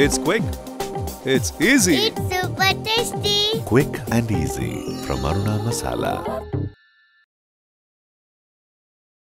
It's quick. It's easy. It's super. Quick and easy from Aruna Masala.